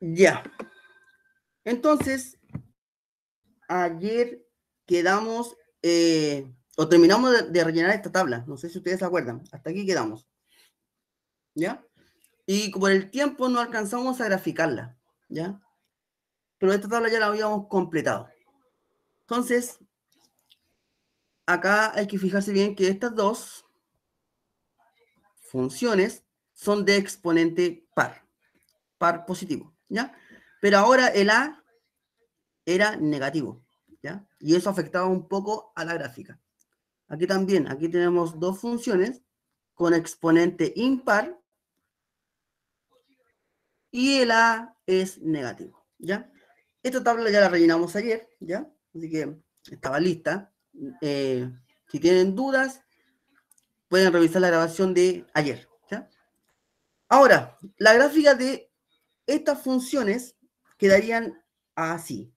Ya. Entonces, ayer quedamos, eh, o terminamos de, de, rellenar esta tabla. No sé si ustedes se acuerdan. Hasta aquí quedamos. ¿Ya? Y por el tiempo no alcanzamos a graficarla. ¿Ya? Pero esta tabla ya la habíamos completado. Entonces, acá hay que fijarse bien que estas dos funciones son de exponente par, par positivo, ¿ya? Pero ahora el A era negativo, ¿ya? Y eso afectaba un poco a la gráfica. Aquí también, aquí tenemos dos funciones con exponente impar y el A es negativo, ¿ya? Esta tabla ya la rellenamos ayer, ¿ya? Así que estaba lista. Eh, si tienen dudas, pueden revisar la grabación de ayer, ¿ya? Ahora, la gráfica de estas funciones quedarían así.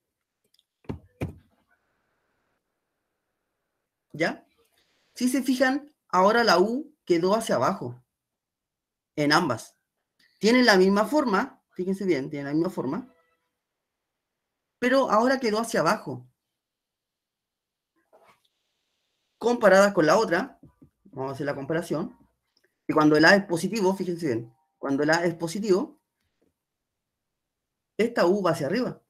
¿Ya? Si se fijan, ahora la U quedó hacia abajo. En ambas. Tienen la misma forma, fíjense bien, tienen la misma forma. Pero ahora quedó hacia abajo. Comparada con la otra, vamos a hacer la comparación. Y cuando el A es positivo, fíjense bien, cuando el A es positivo, esta U va hacia arriba.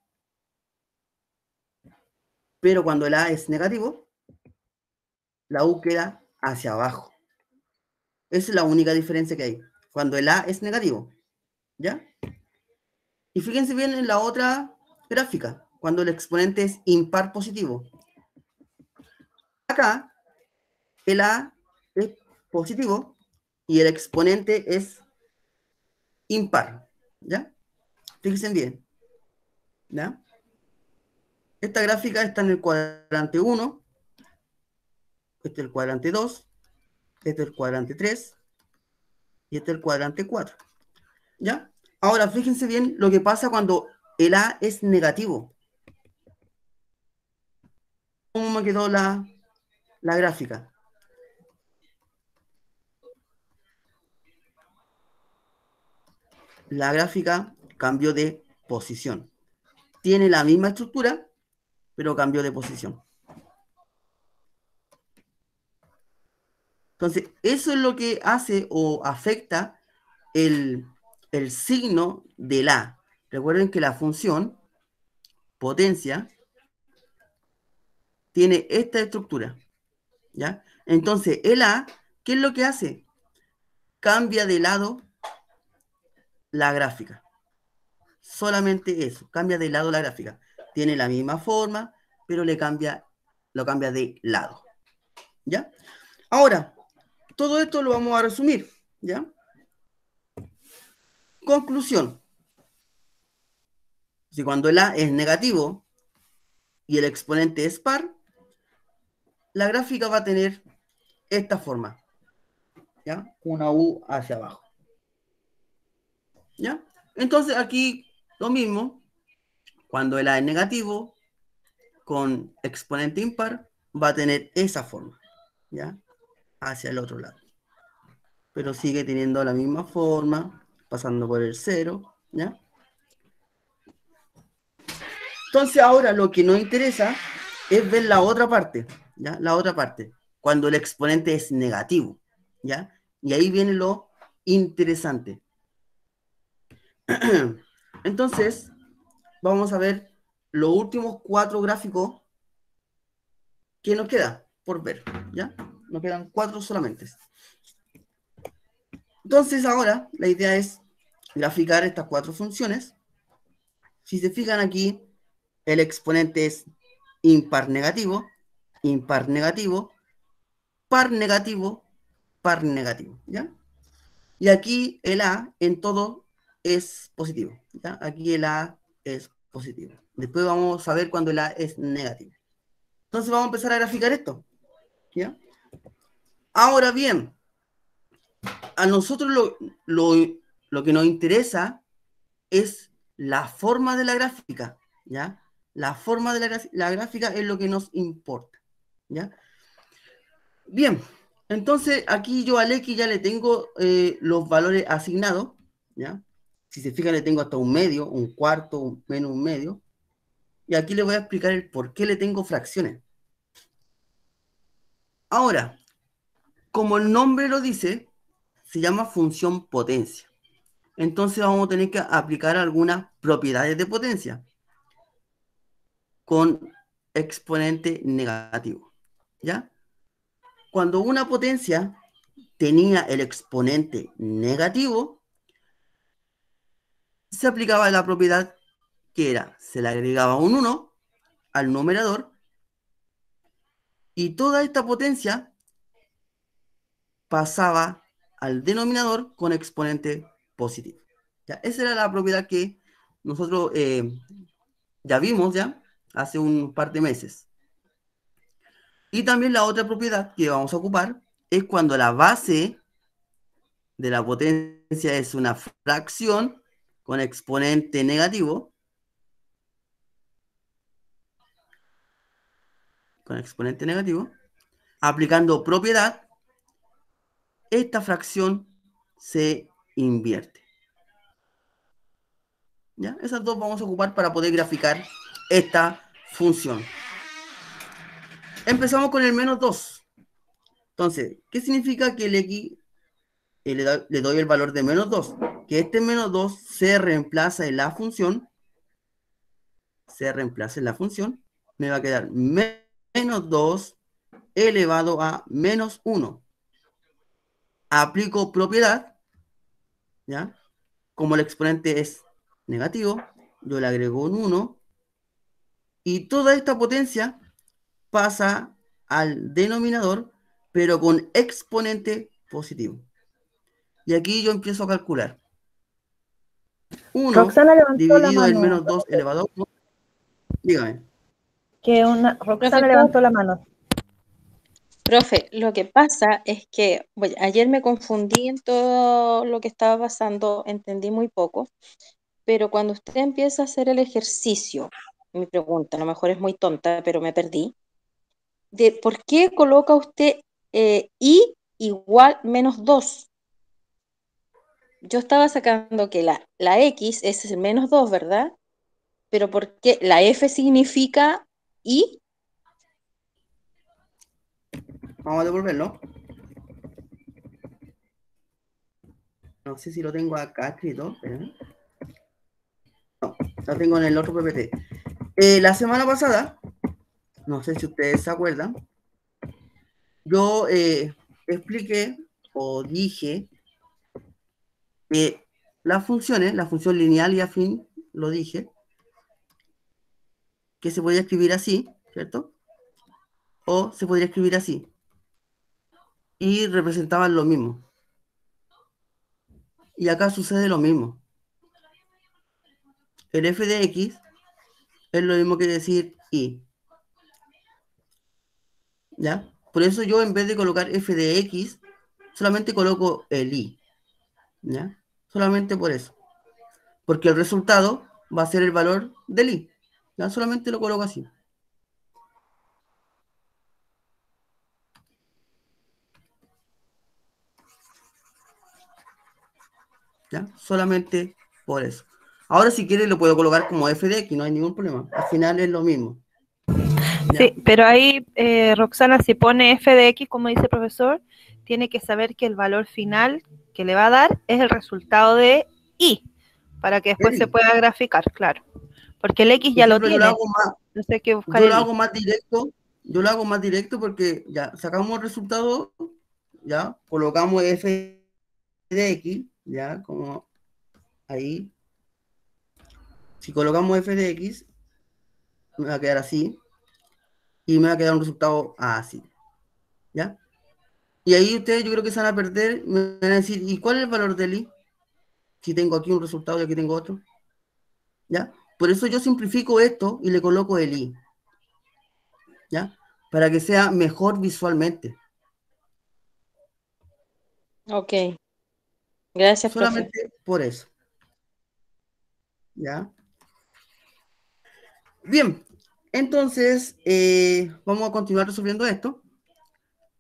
Pero cuando el A es negativo, la U queda hacia abajo. Esa es la única diferencia que hay. Cuando el A es negativo. ¿Ya? Y fíjense bien en la otra gráfica, cuando el exponente es impar positivo. Acá, el A es positivo y el exponente es impar. ¿Ya? Fíjense bien. ¿Ya? Esta gráfica está en el cuadrante 1, este es el cuadrante 2, este es el cuadrante 3 y este es el cuadrante 4. ¿Ya? Ahora, fíjense bien lo que pasa cuando el A es negativo. ¿Cómo me quedó la, la gráfica? la gráfica cambió de posición. Tiene la misma estructura, pero cambió de posición. Entonces, eso es lo que hace o afecta el, signo de la. Recuerden que la función potencia tiene esta estructura. ¿Ya? Entonces, el A, ¿qué es lo que hace? Cambia de lado la gráfica. Solamente eso, cambia de lado la gráfica. Tiene la misma forma, pero le cambia, lo cambia de lado. ¿Ya? Ahora, todo esto lo vamos a resumir, ¿ya? Conclusión. Si cuando el A es negativo y el exponente es par, la gráfica va a tener esta forma, ¿ya? Una U hacia abajo. ¿Ya? Entonces aquí lo mismo, cuando el A es negativo, con exponente impar, va a tener esa forma, ¿ya? Hacia el otro lado. Pero sigue teniendo la misma forma, pasando por el cero, ¿ya? Entonces ahora lo que nos interesa es ver la otra parte, ¿ya? La otra parte, cuando el exponente es negativo, ¿ya? Y ahí viene lo interesante. Entonces, vamos a ver los últimos cuatro gráficos que nos queda por ver, ¿ya? Nos quedan cuatro solamente. Entonces, ahora la idea es graficar estas cuatro funciones. Si se fijan aquí, el exponente es impar negativo, impar negativo, par negativo, par negativo, ¿ya? Y aquí el A en todo es positivo. ¿ya? Aquí el A es positivo. Después vamos a ver cuando el A es negativo. Entonces vamos a empezar a graficar esto. ¿ya? Ahora bien, a nosotros lo, lo, que nos interesa es la forma de la gráfica. ¿ya? La forma de la, la gráfica es lo que nos importa. ¿ya? Bien, entonces aquí yo al X ya le tengo eh, los valores asignados. ¿ya? Si se fijan, le tengo hasta un medio, un cuarto, menos un medio. Y aquí le voy a explicar el por qué le tengo fracciones. Ahora, como el nombre lo dice, se llama función potencia. Entonces vamos a tener que aplicar algunas propiedades de potencia con exponente negativo. ¿Ya? Cuando una potencia tenía el exponente negativo, se aplicaba la propiedad que era, se le agregaba un 1 al numerador y toda esta potencia pasaba al denominador con exponente positivo. ¿Ya? Esa era la propiedad que nosotros eh, ya vimos ya hace un par de meses. Y también la otra propiedad que vamos a ocupar es cuando la base de la potencia es una fracción con exponente negativo, con exponente negativo, aplicando propiedad, esta fracción se invierte. ¿Ya? Esas dos vamos a ocupar para poder graficar esta función. Empezamos con el menos 2. Entonces, ¿qué significa que el x eh, le, doy el valor de menos 2? Que este menos 2 se reemplaza en la función. Se reemplaza en la función. Me va a quedar menos 2 elevado a menos 1. Aplico propiedad. ¿Ya? Como el exponente es negativo, yo le agrego un 1 y toda esta potencia pasa al denominador, pero con exponente positivo. Y aquí yo empiezo a calcular. 1 dividido en menos 2 elevado a 1. Dígame. Que una, Roxana levantó la mano. Profe, lo que pasa es que ayer me confundí en todo lo que estaba pasando, entendí muy poco, pero cuando usted empieza a hacer el ejercicio mi pregunta, a lo mejor es muy tonta, pero me perdí, de por qué coloca usted eh, i igual menos 2. Yo estaba sacando que la, la x es el menos 2, ¿verdad? Pero ¿por qué la f significa i? Vamos a devolverlo. No sé si lo tengo acá escrito. No, lo tengo en el otro PPT. Eh, la semana pasada, no sé si ustedes se acuerdan, yo eh, expliqué o dije que las funciones, la función lineal y afín, lo dije, que se podía escribir así, ¿cierto? O se podría escribir así. Y representaban lo mismo. Y acá sucede lo mismo. El f de x es lo mismo que decir y. ¿Ya? Por eso yo en vez de colocar f de x, solamente coloco el i. ¿Ya? Solamente por eso. Porque el resultado va a ser el valor del i. ¿Ya? Solamente lo coloco así. ¿Ya? Solamente por eso. Ahora si quiere lo puedo colocar como f de x, no hay ningún problema. Al final es lo mismo. Sí, pero ahí, eh, Roxana, si pone f de x, como dice el profesor, tiene que saber que el valor final que le va a dar es el resultado de y, para que después se pueda graficar, claro. Porque el x ya lo tiene. Lo hago más, no sé qué buscar. Yo lo hago más directo, yo lo hago más directo porque ya sacamos el resultado, ya colocamos f de x, ya como ahí, si colocamos f de x, me va a quedar así. Y me va a quedar un resultado así. ¿Ya? Y ahí ustedes yo creo que se van a perder. Me van a decir, ¿y cuál es el valor del i? Si tengo aquí un resultado y aquí tengo otro. ¿Ya? Por eso yo simplifico esto y le coloco el i. ¿Ya? Para que sea mejor visualmente. Ok. Gracias, Solamente por eso. ¿Ya? Bien, entonces eh, vamos a continuar resolviendo esto.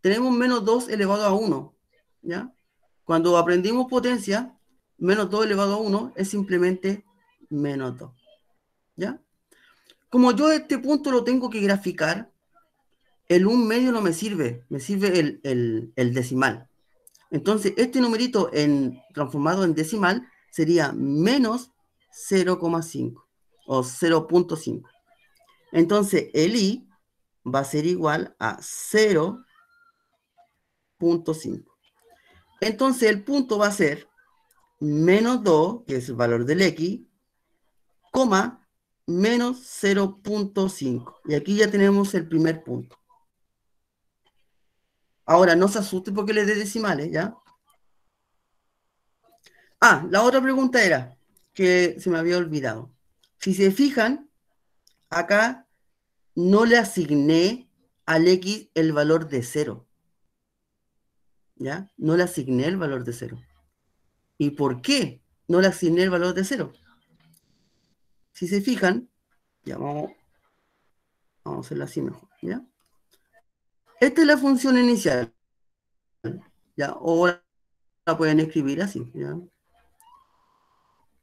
Tenemos menos 2 elevado a 1, ¿ya? Cuando aprendimos potencia, menos 2 elevado a 1 es simplemente menos 2. ¿Ya? Como yo este punto lo tengo que graficar, el 1 medio no me sirve, me sirve el, decimal. Entonces, este numerito en, transformado en decimal sería menos 0,5 o 0.5. Entonces, el i va a ser igual a 0.5. Entonces, el punto va a ser menos 2, que es el valor del x, coma, menos 0.5. Y aquí ya tenemos el primer punto. Ahora, no se asuste porque le dé decimales, ¿ya? Ah, la otra pregunta era, que se me había olvidado. Si se fijan, acá no le asigné al X el valor de cero. ¿Ya? No le asigné el valor de cero. ¿Y por qué no le asigné el valor de cero? Si se fijan, ya vamos, a hacerlo así mejor, ¿ya? Esta es la función inicial, ¿ya? O la pueden escribir así, ¿ya?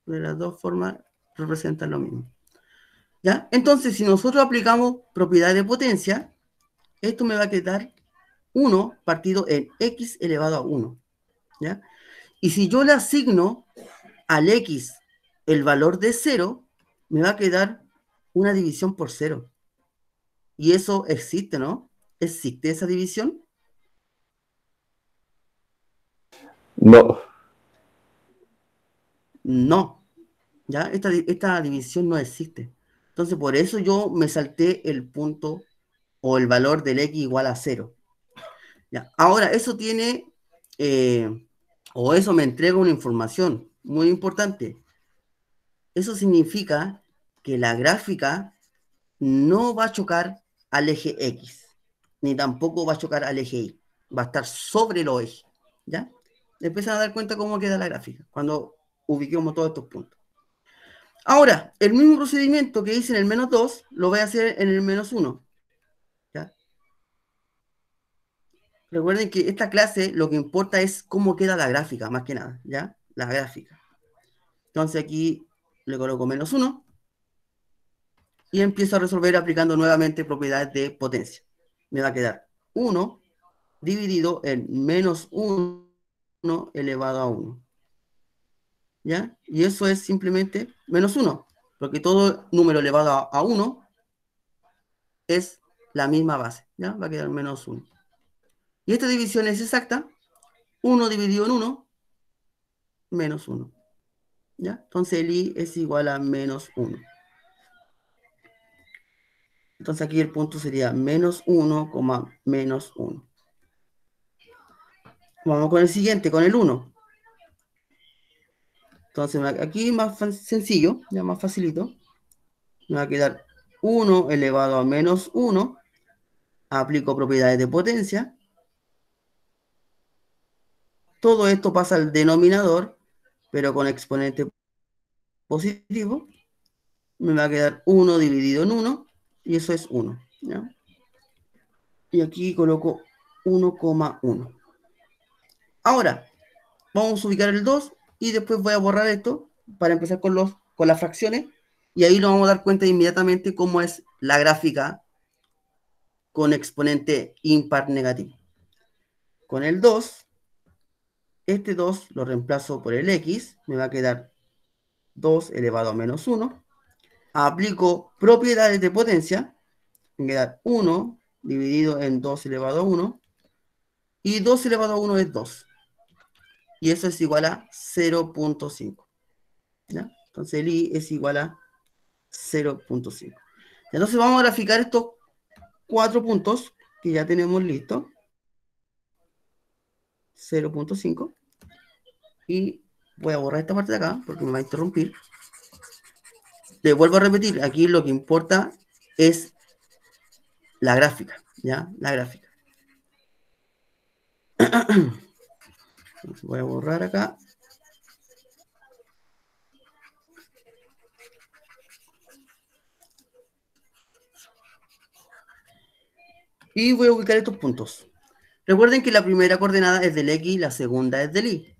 De las dos formas representan lo mismo. ¿Ya? Entonces, si nosotros aplicamos propiedad de potencia, esto me va a quedar 1 partido en x elevado a 1. ¿Ya? Y si yo le asigno al x el valor de 0, me va a quedar una división por 0. Y eso existe, ¿no? ¿Existe esa división? No. No. ¿Ya? Esta, esta división no existe. Entonces, por eso yo me salté el punto o el valor del x igual a 0. Ahora, eso tiene, eh, o eso me entrega una información muy importante. Eso significa que la gráfica no va a chocar al eje X, ni tampoco va a chocar al eje Y. Va a estar sobre el eje. ¿Ya? Empiezan a dar cuenta cómo queda la gráfica cuando ubiquemos todos estos puntos. Ahora, el mismo procedimiento que hice en el menos 2, lo voy a hacer en el menos 1. ¿Ya? Recuerden que esta clase lo que importa es cómo queda la gráfica, más que nada, ¿ya? La gráfica. Entonces aquí le coloco menos 1 y empiezo a resolver aplicando nuevamente propiedades de potencia. Me va a quedar 1 dividido en menos 1 elevado a 1. ¿Ya? Y eso es simplemente menos 1, porque todo número elevado a 1 es la misma base, ¿ya? Va a quedar menos 1. Y esta división es exacta, 1 dividido en 1, menos 1. ¿Ya? Entonces el i es igual a menos 1. Entonces aquí el punto sería menos 1, menos 1. Vamos con el siguiente, con el 1. Entonces aquí más sencillo, ya más facilito. Me va a quedar 1 elevado a menos 1. Aplico propiedades de potencia. Todo esto pasa al denominador, pero con exponente positivo. Me va a quedar 1 dividido en 1, y eso es 1. Y aquí coloco 1,1. Ahora, vamos a ubicar el 2 y después voy a borrar esto para empezar con, los, con las fracciones y ahí nos vamos a dar cuenta inmediatamente cómo es la gráfica con exponente impar negativo. Con el 2, este 2 lo reemplazo por el x, me va a quedar 2 elevado a menos 1. Aplico propiedades de potencia, me va a quedar 1 dividido en 2 elevado a 1. Y 2 elevado a 1 es 2 y eso es igual a 0.5. Entonces el i es igual a 0.5. Entonces vamos a graficar estos cuatro puntos que ya tenemos listos. 0.5. Y voy a borrar esta parte de acá porque me va a interrumpir. Le vuelvo a repetir, aquí lo que importa es la gráfica, ¿ya? La gráfica. voy a borrar acá. Y voy a ubicar estos puntos. Recuerden que la primera coordenada es del X, la segunda es del Y.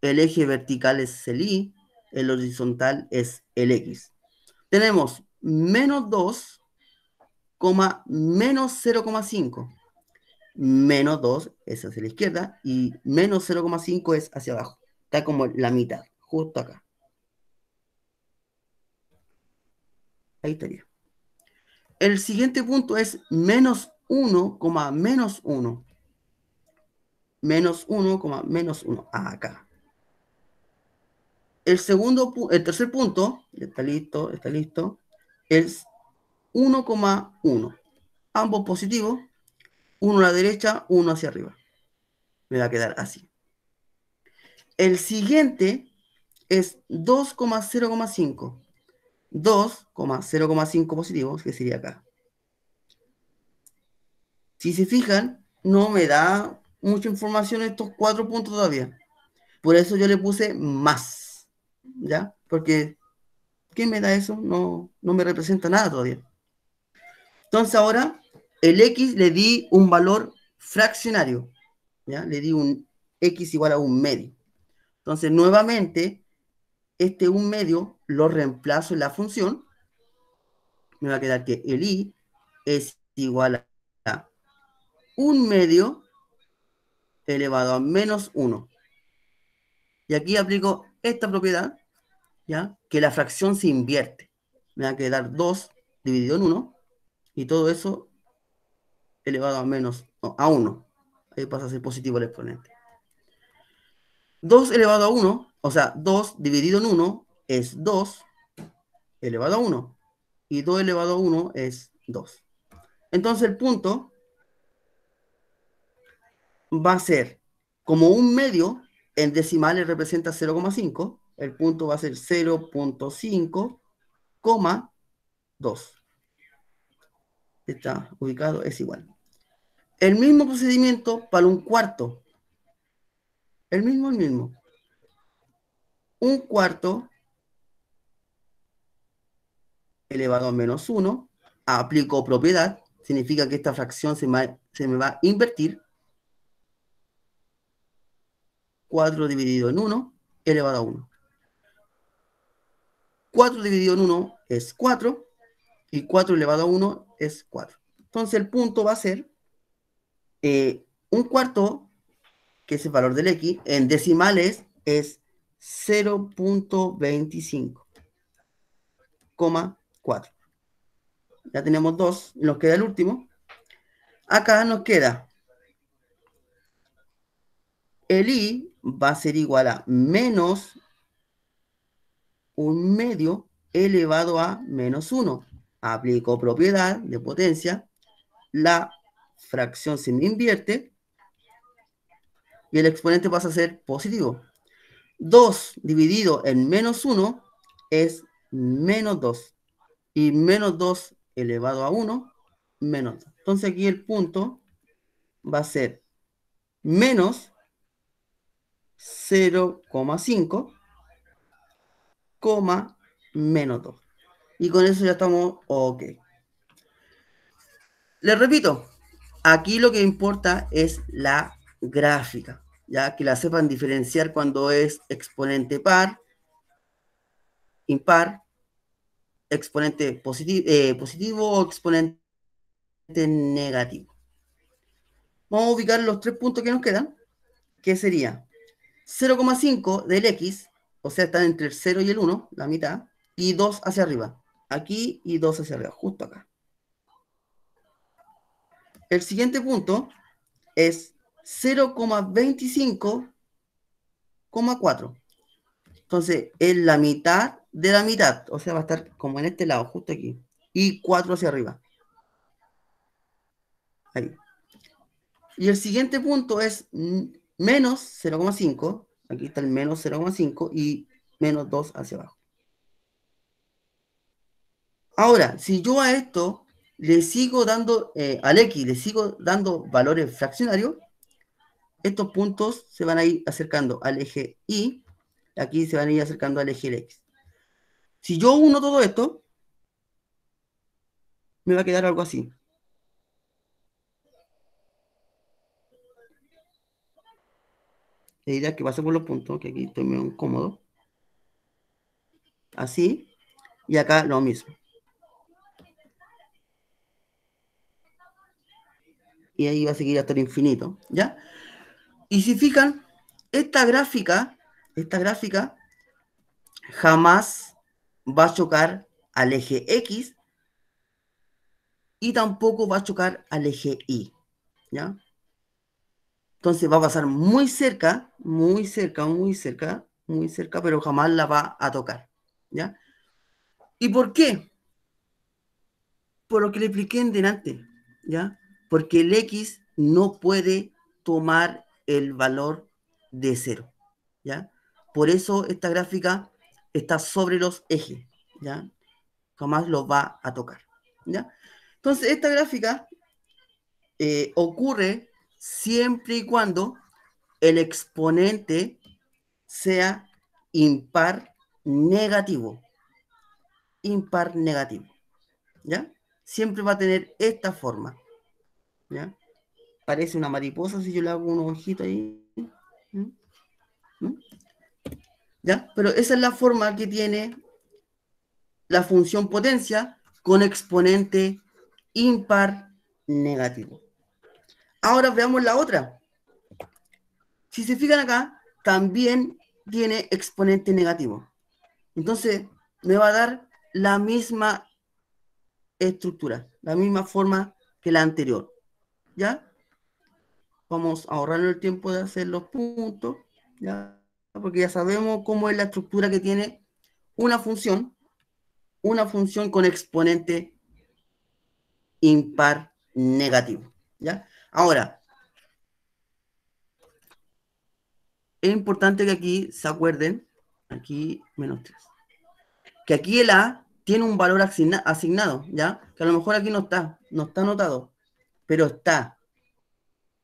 el eje vertical es el Y, el horizontal es el X. Tenemos menos 2, menos 0,5. Menos 2 es hacia la izquierda y menos 0,5 es hacia abajo. Está como la mitad, justo acá. Ahí estaría. El siguiente punto es menos 1, menos 1. Menos 1, menos 1. Acá. El segundo, el tercer punto, está listo, está listo, es 1,1. Ambos positivos, uno a la derecha, uno hacia arriba. Me va a quedar así. El siguiente es 2,0,5. 2,0,5 positivos, que sería acá. Si se fijan, no me da mucha información estos cuatro puntos todavía. Por eso yo le puse más. ¿Ya? Porque, ¿qué me da eso? No, no me representa nada todavía. Entonces ahora, el X le di un valor fraccionario. ¿Ya? Le di un X igual a un medio. Entonces, nuevamente, este un medio lo reemplazo en la función. Me va a quedar que el i es igual a un medio elevado a menos 1. Y aquí aplico esta propiedad, ¿ya? Que la fracción se invierte. Me va a quedar 2 dividido en 1. Y todo eso elevado a menos, a 1. Ahí pasa a ser positivo el exponente. 2 elevado a 1, o sea, 2 dividido en 1 es 2 elevado a 1. Y 2 elevado a 1 es 2. Entonces el punto va a ser como un medio, en decimales representa 0,5, el punto va a ser 0.5,2. Está ubicado, es igual. El mismo procedimiento para un cuarto. El mismo, el mismo. Un cuarto elevado a menos 1. Aplico propiedad. Significa que esta fracción se se me va a invertir. 4 dividido en 1 elevado a 1. 4 dividido en 1 es 4 y 4 elevado a 1 es 4. Entonces el punto va a ser eh, un cuarto, que es el valor del X, en decimales es 0.25, 4. Ya tenemos dos, nos queda el último. Acá nos queda el i va a ser igual a menos un medio elevado a menos 1. Aplico propiedad de potencia. La fracción se me invierte. Y el exponente pasa a ser positivo. 2 dividido en menos 1 es menos 2 y menos 2 elevado a 1, menos 2. Entonces aquí el punto va a ser menos 0,5, coma menos 2. Y con eso ya estamos ok. Les repito, aquí lo que importa es la gráfica, ya que la sepan diferenciar cuando es exponente par, impar exponente positivo, eh, positivo o exponente negativo. Vamos a ubicar los tres puntos que nos quedan, que sería 0,5 del X, o sea, están entre el 0 y el 1, la mitad, y 2 hacia arriba. Aquí y 2 hacia arriba, justo acá. El siguiente punto es 0,25,4. Entonces, es la mitad de la mitad, o sea, va a estar como en este lado, justo aquí, y 4 hacia arriba. Ahí. Y el siguiente punto es menos 0,5, aquí está el menos 0,5 y menos 2 hacia abajo. Ahora, si yo a esto le sigo dando, eh, al X, le sigo dando valores fraccionarios, estos puntos se van a ir acercando al eje Y, aquí se van a ir acercando al eje X. Si yo uno todo esto, me va a quedar algo así. Idea es que pase por los puntos, que aquí estoy medio incómodo. Así. Y acá lo mismo. Y ahí va a seguir hasta el infinito, ¿ya? Y si fijan, esta gráfica, esta gráfica jamás va a chocar al eje X y tampoco va a chocar al eje Y, ¿ya? Entonces va a pasar muy cerca, muy cerca, muy cerca, muy cerca, pero jamás la va a tocar, ¿ya? ¿Y por qué? Por lo que le expliqué en delante, ¿ya? Porque el X no puede tomar el valor de cero, ¿ya? Por eso esta gráfica está sobre los ejes, ¿ya? Jamás los va a tocar, ¿ya? Entonces, esta gráfica eh, ocurre siempre y cuando el exponente sea impar negativo. Impar negativo. ¿Ya? Siempre va a tener esta forma. ¿Ya? Parece una mariposa si yo le hago un ojito ahí. ¿Mm? ¿Mm? ¿Ya? Pero esa es la forma que tiene la función potencia con exponente impar negativo. Ahora veamos la otra. Si se fijan acá, también tiene exponente negativo. Entonces, me va a dar la misma estructura, la misma forma que la anterior. ¿Ya? Vamos a ahorrar el tiempo de hacer los puntos, ¿ya? Porque ya sabemos cómo es la estructura que tiene una función, una función con exponente impar negativo. ¿Ya? Ahora, es importante que aquí se acuerden, aquí menos 3, que aquí el A tiene un valor asignado, ¿ya? Que a lo mejor aquí no está, no está anotado, pero está,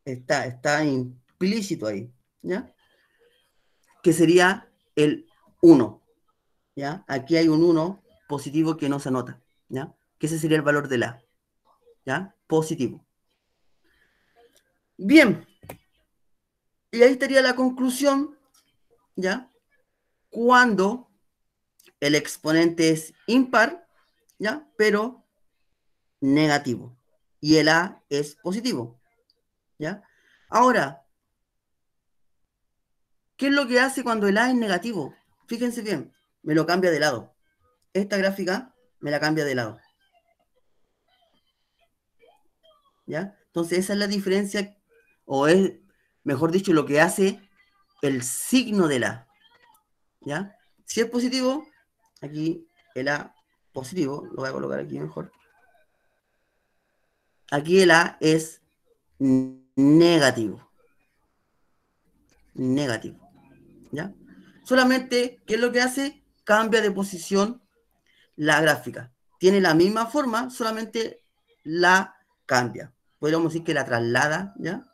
está, está implícito ahí, ¿ya? Que sería el 1, ¿ya? Aquí hay un 1 positivo que no se anota, ¿ya? Que ese sería el valor del A, ¿ya? Positivo. Bien. Y ahí estaría la conclusión, ¿ya? Cuando el exponente es impar, ¿ya? Pero negativo. Y el A es positivo, ¿ya? Ahora, ¿qué es lo que hace cuando el A es negativo? Fíjense bien, me lo cambia de lado. Esta gráfica me la cambia de lado. ¿Ya? Entonces esa es la diferencia o es, mejor dicho, lo que hace el signo de la. ¿Ya? Si es positivo, aquí el A positivo, lo voy a colocar aquí mejor. Aquí el A es negativo. Negativo. ¿Ya? Solamente, ¿qué es lo que hace? Cambia de posición la gráfica. Tiene la misma forma, solamente la cambia. Podríamos decir que la traslada, ¿ya?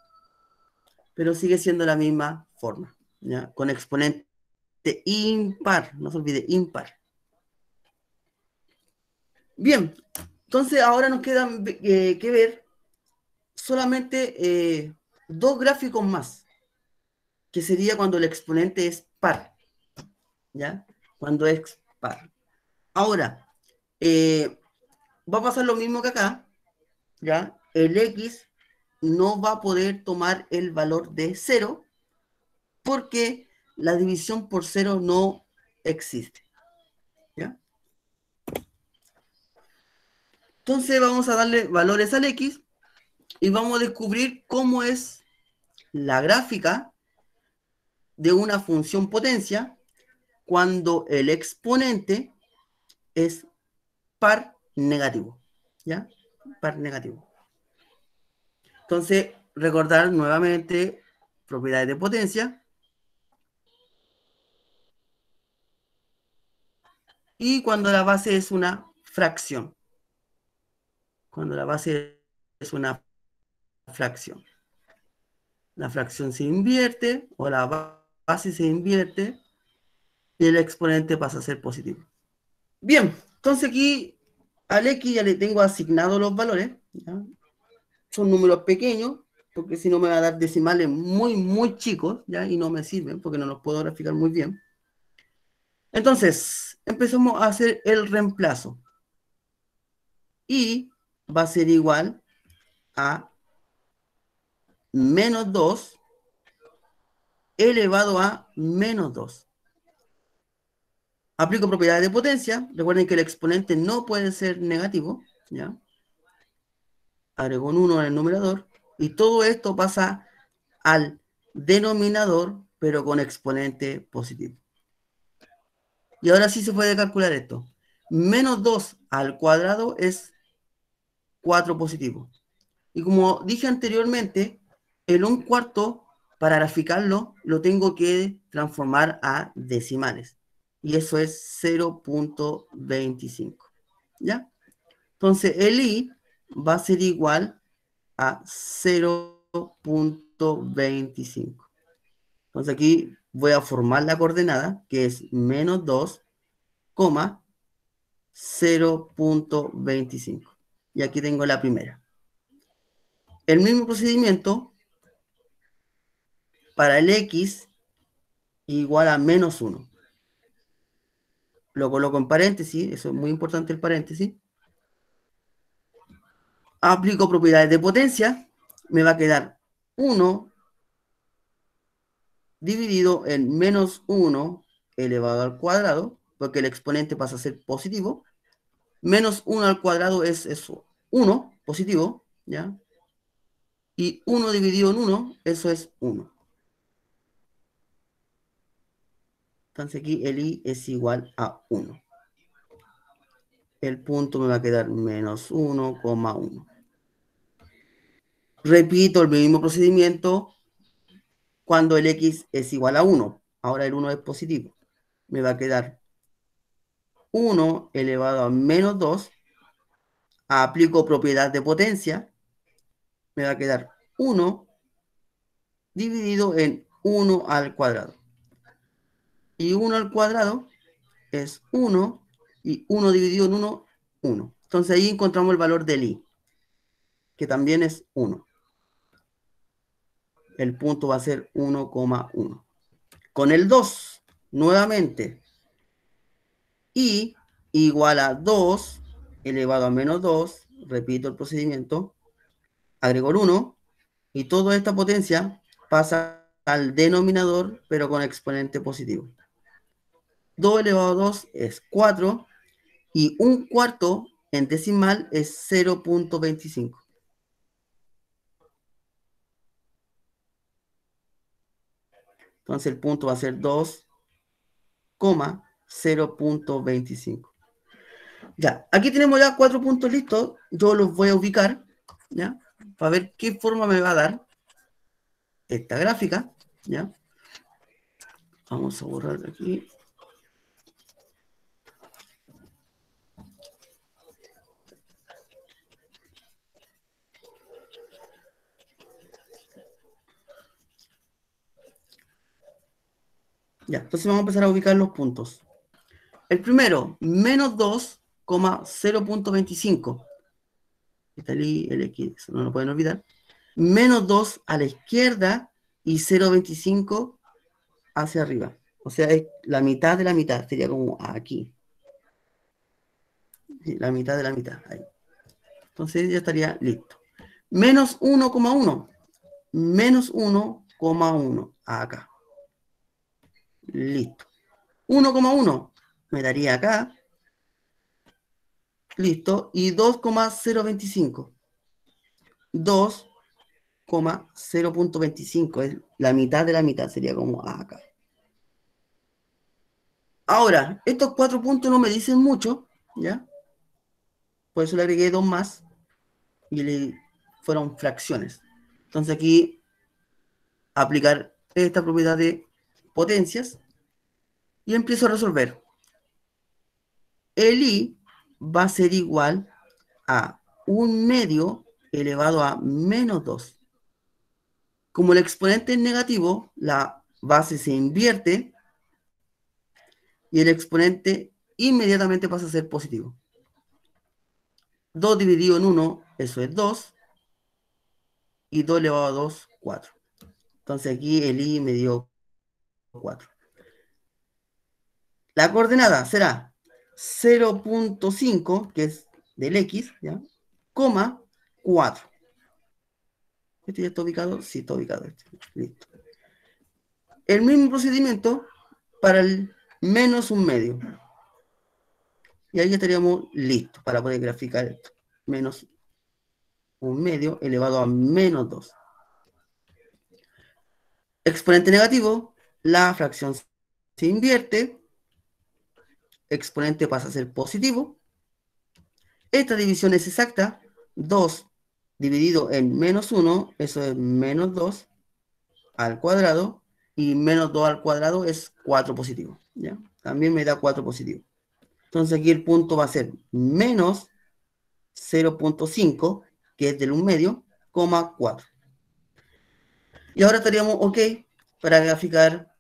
Pero sigue siendo la misma forma, ¿ya? con exponente impar, no se olvide, impar. Bien, entonces ahora nos queda eh, que ver solamente eh, dos gráficos más, que sería cuando el exponente es par, ¿ya? Cuando es par. Ahora, eh, va a pasar lo mismo que acá, ¿ya? El X no va a poder tomar el valor de cero porque la división por cero no existe. ¿Ya? Entonces vamos a darle valores al X y vamos a descubrir cómo es la gráfica de una función potencia cuando el exponente es par negativo. ¿Ya? Par negativo. Entonces, recordar nuevamente propiedades de potencia. Y cuando la base es una fracción. Cuando la base es una fracción. La fracción se invierte o la base se invierte y el exponente pasa a ser positivo. Bien, entonces aquí al X ya le tengo asignados los valores. Son números pequeños, porque si no me va a dar decimales muy, muy chicos, ¿ya? Y no me sirven, porque no los puedo graficar muy bien. Entonces, empezamos a hacer el reemplazo. Y va a ser igual a menos 2 elevado a menos 2. Aplico propiedades de potencia. Recuerden que el exponente no puede ser negativo. ¿ya? Agrego un 1 en el numerador. Y todo esto pasa al denominador, pero con exponente positivo. Y ahora sí se puede calcular esto. Menos 2 al cuadrado es 4 positivo. Y como dije anteriormente, el 1 cuarto, para graficarlo, lo tengo que transformar a decimales y eso es 0.25. ¿Ya? Entonces el i va a ser igual a 0.25. Entonces aquí voy a formar la coordenada que es menos 2, 0.25. Y aquí tengo la primera. El mismo procedimiento para el x igual a menos 1 lo coloco en paréntesis, eso es muy importante el paréntesis. Aplico propiedades de potencia, me va a quedar 1 dividido en menos 1 elevado al cuadrado, porque el exponente pasa a ser positivo. Menos 1 al cuadrado es eso, 1, positivo, ¿ya? Y 1 dividido en 1, eso es 1. Entonces aquí el i es igual a 1. El punto me va a quedar menos 1,1. Repito el mismo procedimiento cuando el x es igual a 1. Ahora el 1 es positivo. Me va a quedar 1 elevado a menos 2. Aplico propiedad de potencia. Me va a quedar 1 dividido en 1 al cuadrado y 1 al cuadrado es 1 y 1 dividido en 1, 1. Entonces ahí encontramos el valor del i, que también es 1. El punto va a ser 1,1. Con el 2, nuevamente, i igual a 2 elevado a menos 2, repito el procedimiento, agrego el 1 y toda esta potencia pasa al denominador, pero con exponente positivo. 2 elevado a 2 es 4 y un cuarto en decimal es 0.25. Entonces el punto va a ser 2,0.25. Ya, aquí tenemos ya cuatro puntos listos. Yo los voy a ubicar, ¿ya? Para ver qué forma me va a dar esta gráfica, ¿ya? Vamos a borrar aquí. Ya, entonces vamos a empezar a ubicar los puntos. El primero, menos 2,0.25. Está el, el X, no lo pueden olvidar. Menos 2 a la izquierda y 0.25 hacia arriba. O sea, es la mitad de la mitad, sería como aquí. la mitad de la mitad, ahí. Entonces ya estaría listo. Menos 1,1. Menos 1,1 acá. Listo. 1,1 me daría acá. Listo. Y 2,025. 2,0.25 es la mitad de la mitad, sería como acá. Ahora, estos cuatro puntos no me dicen mucho, ¿ya? Por eso le agregué dos más y le fueron fracciones. Entonces aquí aplicar esta propiedad de potencias y empiezo a resolver. El i va a ser igual a un medio elevado a menos 2. Como el exponente es negativo, la base se invierte y el exponente inmediatamente pasa a ser positivo. 2 dividido en 1, eso es 2. y 2 elevado a 2, 4. Entonces aquí el i me dio 4. La coordenada será 0.5, que es del x, ¿ya? coma 4. ¿Este ya está ubicado? Sí, está ubicado. Este. Listo. El mismo procedimiento para el menos un medio. Y ahí estaríamos listos para poder graficar esto. Menos un medio elevado a menos 2. Exponente negativo, la fracción se invierte. Exponente pasa a ser positivo. Esta división es exacta. 2 dividido en menos 1, eso es menos 2 al cuadrado. Y menos 2 al cuadrado es 4 positivo. ¿ya? También me da 4 positivo. Entonces aquí el punto va a ser menos 0.5 que es del 1 medio, coma 4. Y ahora estaríamos ok para graficar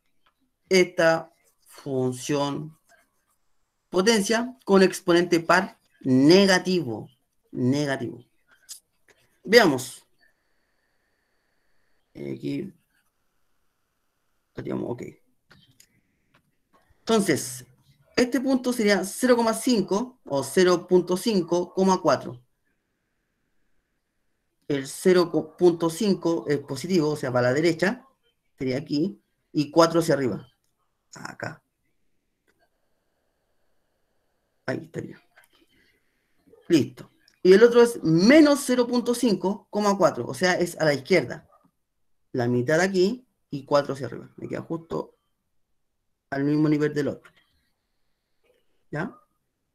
esta función potencia con exponente par negativo. Negativo. Veamos. Aquí ok. Entonces, este punto sería 0,5 o 0.5,4 el 0.5 es positivo, o sea, para la derecha, sería aquí, y 4 hacia arriba, acá. Ahí estaría. Listo. Y el otro es menos 0.5,4, o sea, es a la izquierda. La mitad aquí y 4 hacia arriba. Me queda justo al mismo nivel del otro. ¿Ya?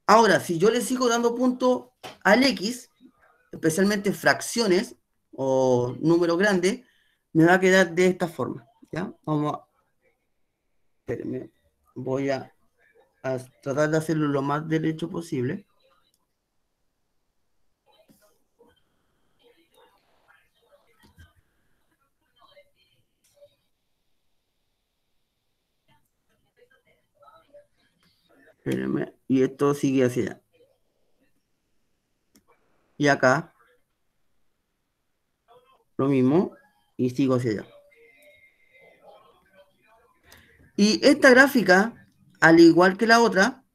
Ahora, si yo le sigo dando punto al X, especialmente fracciones o número grande, me va a quedar de esta forma. ¿ya? Vamos a... Espérenme. Voy a, tratar de hacerlo lo más derecho posible. Espérenme. Y esto sigue hacia allá y acá lo mismo y sigo hacia allá. Y esta gráfica, al igual que la otra,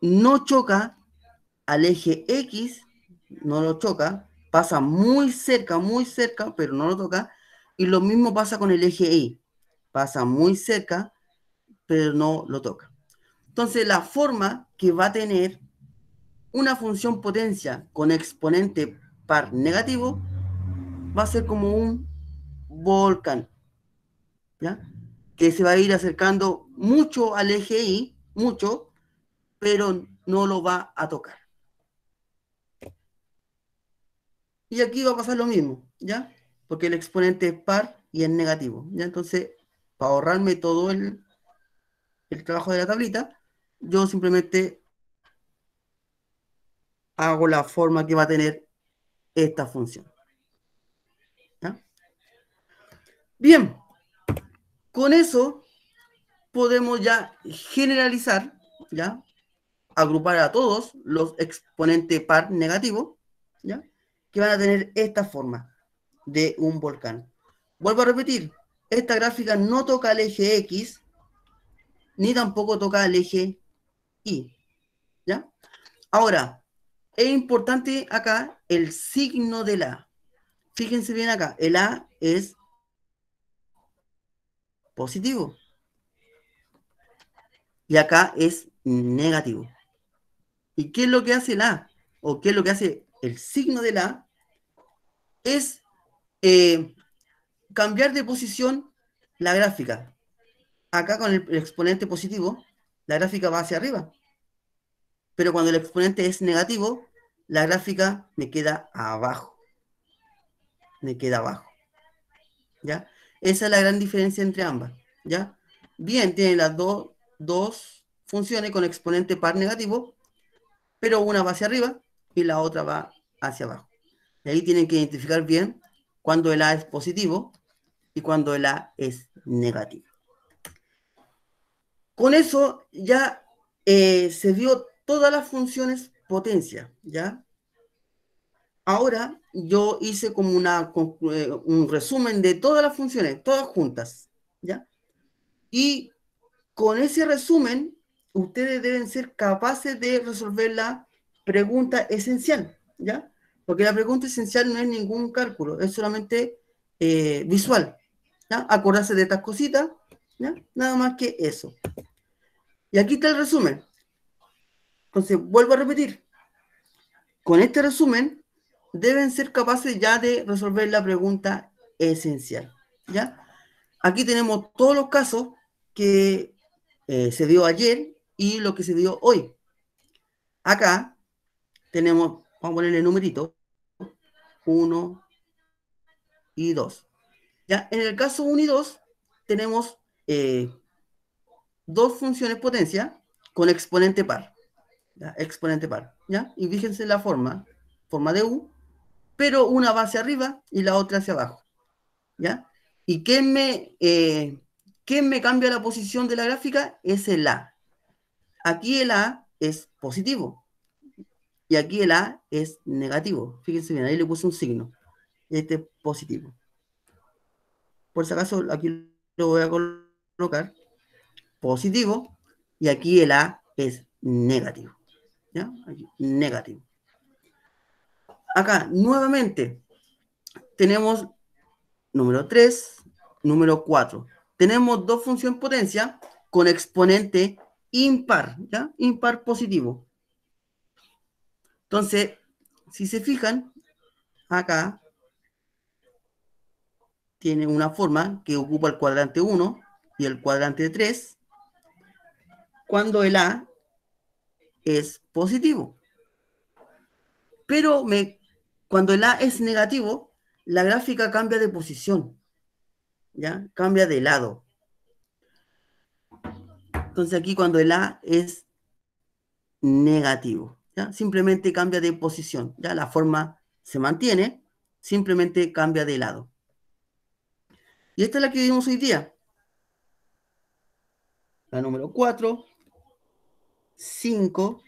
no choca al eje X, no lo choca, pasa muy cerca, muy cerca, pero no lo toca. Y lo mismo pasa con el eje Y, pasa muy cerca, pero no lo toca. Entonces, la forma que va a tener una función potencia con exponente par negativo va a ser como un volcán, ¿ya? Que se va a ir acercando mucho al eje Y, mucho, pero no lo va a tocar. Y aquí va a pasar lo mismo, ¿ya? Porque el exponente es par y es negativo, ¿ya? Entonces, para ahorrarme todo el, el trabajo de la tablita, yo simplemente hago la forma que va a tener esta función. Bien, con eso podemos ya generalizar, ya, agrupar a todos los exponentes par negativos, ya, que van a tener esta forma de un volcán. Vuelvo a repetir, esta gráfica no toca el eje X, ni tampoco toca el eje Y, ¿ya? Ahora, es importante acá el signo de la. Fíjense bien acá, el A es positivo. Y acá es negativo. ¿Y qué es lo que hace el A? ¿O qué es lo que hace el signo de la? Es eh, cambiar de posición la gráfica. Acá con el exponente positivo, la gráfica va hacia arriba. Pero cuando el exponente es negativo, la gráfica me queda abajo. Me queda abajo. ¿Ya? Esa es la gran diferencia entre ambas. ¿Ya? Bien, tienen las dos funciones con exponente par negativo, pero una va hacia arriba y la otra va hacia abajo. Y ahí tienen que identificar bien cuando el A es positivo y cuando el A es negativo. Con eso ya eh, se vio todas las funciones potencia, ¿ya? Ahora yo hice como una, eh, un resumen de todas las funciones, todas juntas, ¿ya? Y con ese resumen, ustedes deben ser capaces de resolver la pregunta esencial, ¿ya? Porque la pregunta esencial no es ningún cálculo, es solamente eh, visual, ¿ya? Acordarse de estas cositas, ¿ya? Nada más que eso. Y aquí está el resumen. Entonces, vuelvo a repetir. Con este resumen, deben ser capaces ya de resolver la pregunta esencial. ¿Ya? Aquí tenemos todos los casos que eh, se dio ayer y lo que se dio hoy. Acá tenemos, vamos a ponerle numerito, 1 y 2. ¿Ya? En el caso 1 y 2 tenemos eh, dos funciones potencia con exponente par. Exponente par. ¿ya? Y fíjense la forma, forma de U, pero una va hacia arriba y la otra hacia abajo. ¿Ya? ¿Y qué me, eh, me cambia la posición de la gráfica? Es el A. Aquí el A es positivo. Y aquí el A es negativo. Fíjense bien, ahí le puse un signo. Este es positivo. Por si acaso, aquí lo voy a colocar positivo y aquí el A es negativo. ¿Ya? negativo. Acá, nuevamente, tenemos número 3, número 4. Tenemos dos funciones potencia con exponente impar, ¿ya? Impar positivo. Entonces, si se fijan, acá tiene una forma que ocupa el cuadrante 1 y el cuadrante 3 cuando el A es positivo. Pero me, cuando el A es negativo, la gráfica cambia de posición. ¿Ya? Cambia de lado. Entonces aquí cuando el A es negativo, ¿ya? Simplemente cambia de posición, ¿ya? La forma se mantiene, simplemente cambia de lado. Y esta es la que vimos hoy día. La número 4, 5,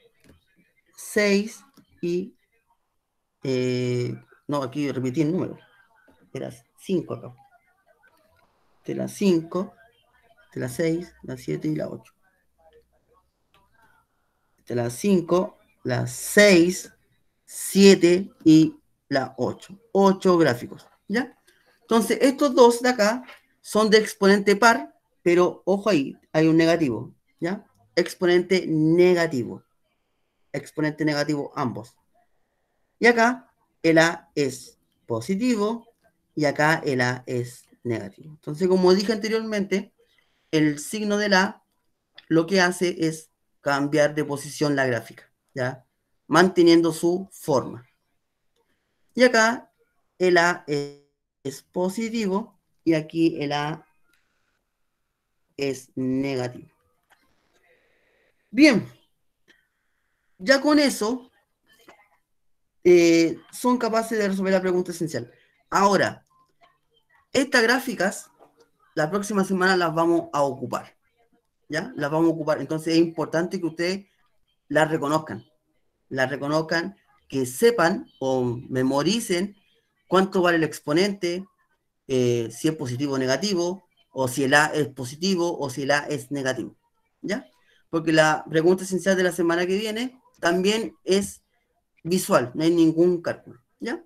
6 y... Eh, no, aquí repetí el número. Era 5 acá. De la 5, de la 6, la 7 y la 8. De la 5, la 6, 7 y la 8. 8 gráficos. ¿Ya? Entonces, estos dos de acá son de exponente par, pero ojo ahí, hay un negativo. ¿Ya? exponente negativo. Exponente negativo ambos. Y acá el A es positivo y acá el A es negativo. Entonces, como dije anteriormente, el signo del A lo que hace es cambiar de posición la gráfica, ¿ya? Manteniendo su forma. Y acá el A es, es positivo y aquí el A es negativo. Bien, ya con eso eh, son capaces de resolver la pregunta esencial. Ahora, estas gráficas, la próxima semana las vamos a ocupar. ¿Ya? Las vamos a ocupar. Entonces es importante que ustedes las reconozcan. Las reconozcan, que sepan o memoricen cuánto vale el exponente, eh, si es positivo o negativo, o si el A es positivo o si el A es negativo. ¿Ya? porque la pregunta esencial de la semana que viene también es visual, no hay ningún cálculo, ¿ya?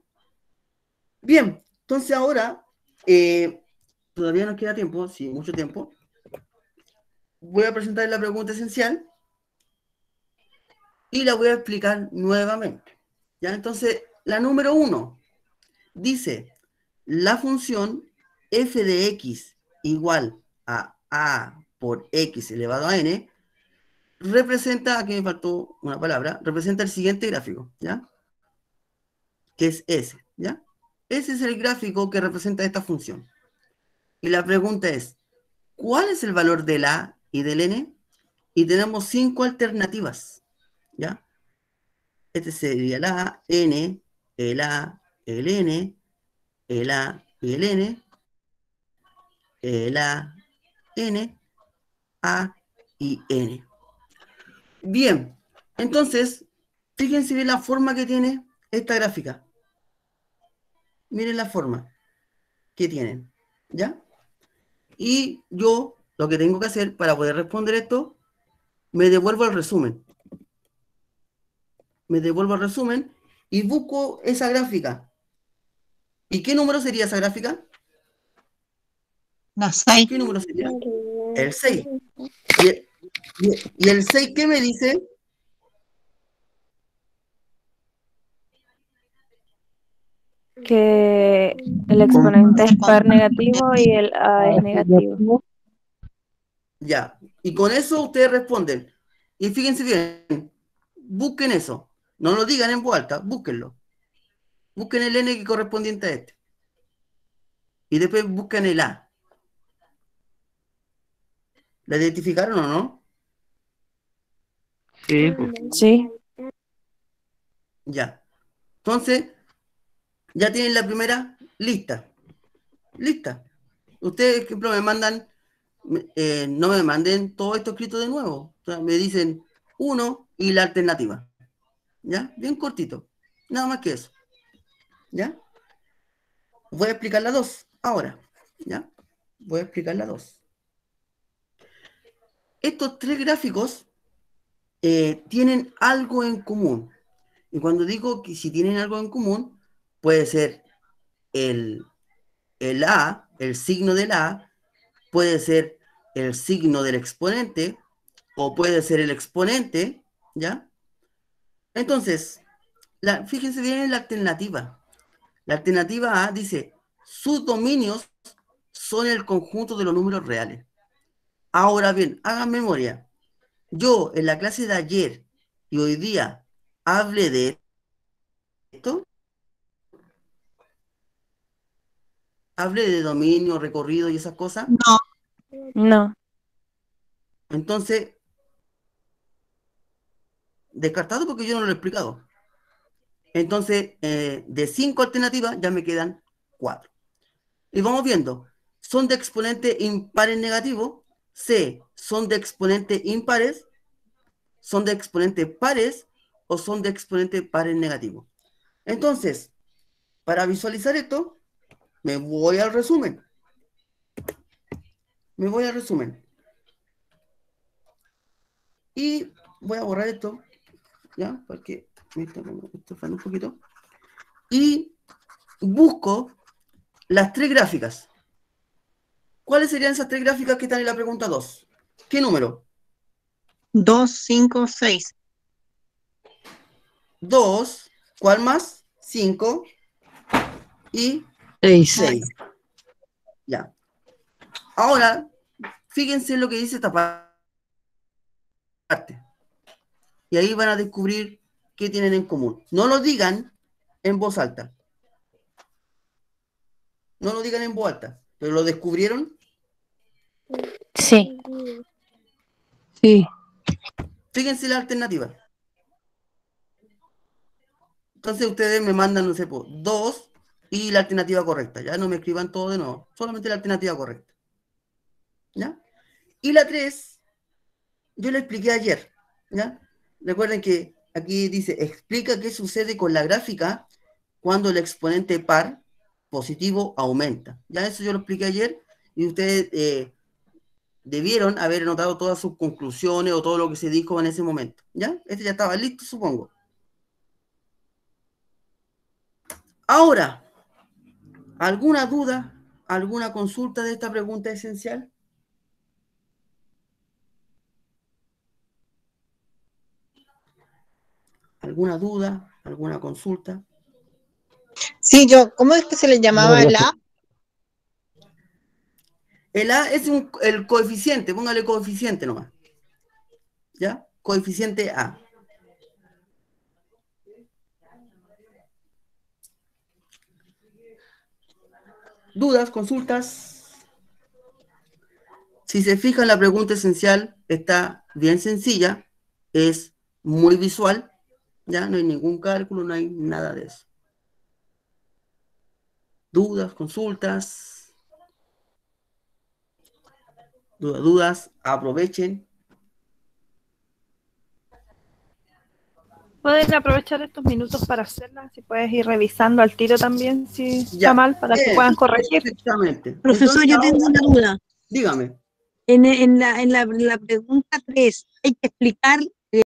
Bien, entonces ahora, eh, todavía nos queda tiempo, sí, mucho tiempo. Voy a presentar la pregunta esencial y la voy a explicar nuevamente, ¿ya? Entonces, la número uno dice, la función f de x igual a a por x elevado a n representa, aquí me faltó una palabra, representa el siguiente gráfico, ¿ya? Que es ese, ¿ya? Ese es el gráfico que representa esta función. Y la pregunta es, ¿cuál es el valor del A y del N? Y tenemos cinco alternativas, ¿ya? Este sería el A, N, el A, el N, el A y el N, el A, N, A y N. Bien, entonces, fíjense bien la forma que tiene esta gráfica. miren la forma que tienen, ¿ya? Y yo lo que tengo que hacer para poder responder esto, me devuelvo al resumen. Me devuelvo al resumen y busco esa gráfica. ¿Y qué número sería esa gráfica? No, 6. ¿Qué número sería? El 6. ¿Y, y- y el 6 qué me dice? Que el exponente es par negativo y el A es negativo. Ya. Y con eso ustedes responden. Y fíjense bien, busquen eso. No lo digan en voz alta, búsquenlo. Busquen el N que correspondiente a este. Y después busquen el A. ¿La identificaron o no? Sí, pues. Sí. Ya. Entonces, ya tienen la primera lista. Lista. Ustedes, por ejemplo, me mandan, eh, no me manden todo esto escrito de nuevo. O sea, me dicen uno y la alternativa. ¿Ya? Bien cortito. Nada más que eso. ¿Ya? Voy a explicar la dos ahora. ¿Ya? Voy a explicar la dos. Estos tres gráficos eh, tienen algo en común. Y cuando digo que si tienen algo en común, puede ser el, el A, el signo del A, puede ser el signo del exponente, o puede ser el exponente, ¿ya? Entonces, fíjense bien en la alternativa. La alternativa A dice, sus dominios son el conjunto de los números reales. Ahora bien, hagan memoria. Yo en la clase de ayer y hoy día hable de esto. Hable de dominio, recorrido y esas cosas. No, No. Entonces, descartado porque yo no lo he explicado. Entonces, eh, de cinco alternativas ya me quedan cuatro. Y vamos viendo. ¿Son de exponente impares negativo? C. ¿Son de exponente impares? ¿Son de exponente pares? ¿O son de exponente pares negativo? Entonces, para visualizar esto, me voy al resumen. Me voy al resumen. Y voy a borrar esto, ¿ya? Porque me está un poquito. Y busco las tres gráficas. ¿Cuáles serían esas tres gráficas que están en la pregunta 2? ¿Qué número? 2, 5, 6. 2, ¿cuál más? 5 y Seis. 6. Ya. Ahora, fíjense lo que dice esta parte. Y ahí van a descubrir qué tienen en común. No lo digan en voz alta. No lo digan en voz alta. ¿Pero lo descubrieron? Sí. Sí. Fíjense la alternativa. Entonces ustedes me mandan, no sé, po, dos y la alternativa correcta. Ya no me escriban todo de nuevo. Solamente la alternativa correcta. ¿Ya? Y la tres, yo la expliqué ayer. ¿Ya? Recuerden que aquí dice, explica qué sucede con la gráfica cuando el exponente par positivo aumenta. Ya eso yo lo expliqué ayer y ustedes eh, debieron haber anotado todas sus conclusiones o todo lo que se dijo en ese momento. ¿Ya? Este ya estaba listo, supongo. Ahora, ¿alguna duda, alguna consulta de esta pregunta esencial? ¿Alguna duda, alguna consulta? Sí, yo, ¿cómo es que se le llamaba el A? El A es un- el coeficiente, póngale coeficiente nomás. ¿Ya? Coeficiente A. ¿Dudas, consultas? Si se fijan, la pregunta esencial está bien sencilla, es muy visual, ya no hay ningún cálculo, no hay nada de eso. ¿Dudas, consultas? Dudas, dudas, aprovechen. Pueden aprovechar estos minutos para hacerlas, si puedes ir revisando al tiro también, si Ya. está mal, para que Eh, puedan corregir. Exactamente. Profesor, Entonces, yo tengo una duda. Dígame. En, en la, en la, en la pregunta 3, hay que explicar